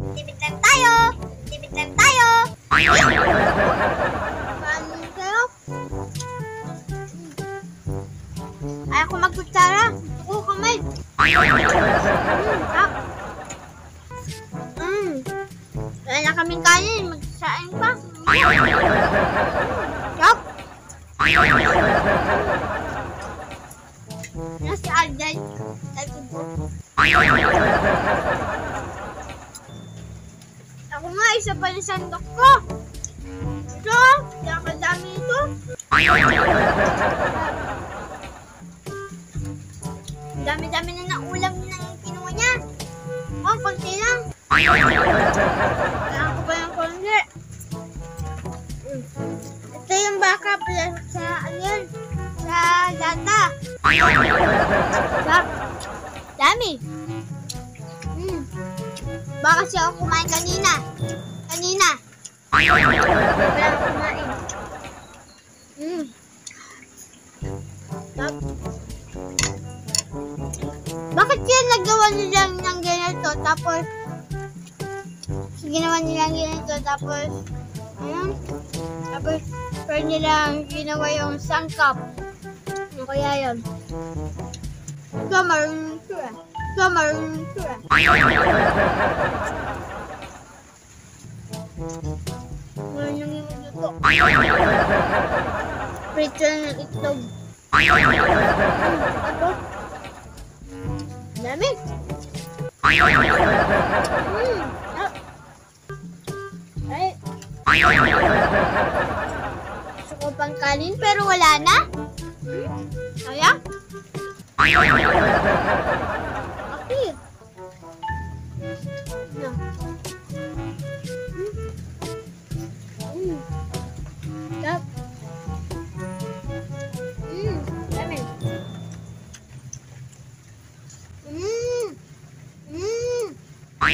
Tipid lang tayo! Tipid lang tayo! Paano kayo? Ayaw ko magkutsara. Gusto ko kamay. Mm. Wala na kaming kanin. Magsasain pa. Yup. Yan si Alden. Sabi ko. Ako nga, isa pa yung sandok ko. Ito, nakadami ito. Dami-dami na ng ulam na yung kinuha niya. Oh, konti lang. Kailangan ko ba yung konti? Ito yung baka sa, ano yun? Sa. Sarap. Dami. Baka siya ako kumain kanina. Kanina. Wala ako kumain. Mm. Bakit kaya nagawa nila ng ganito. Tapos ginawa nila ng ganito. Tapos ayun tapos pero nila ginawa yung sangkap. Ano kaya yun? Ito marunong ito eh ito marunong ito eh marunong yung luto itlog ako dami Mm. Ay. Pero wala na. Hmm? Sayang.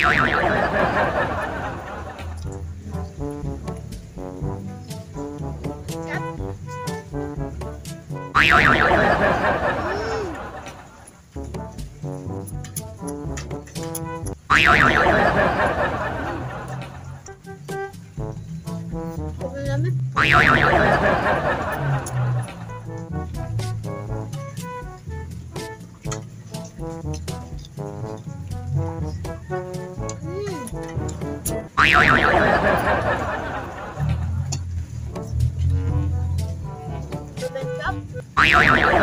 Mm. Sarap. Mm. Sobrang Sobrang sarap.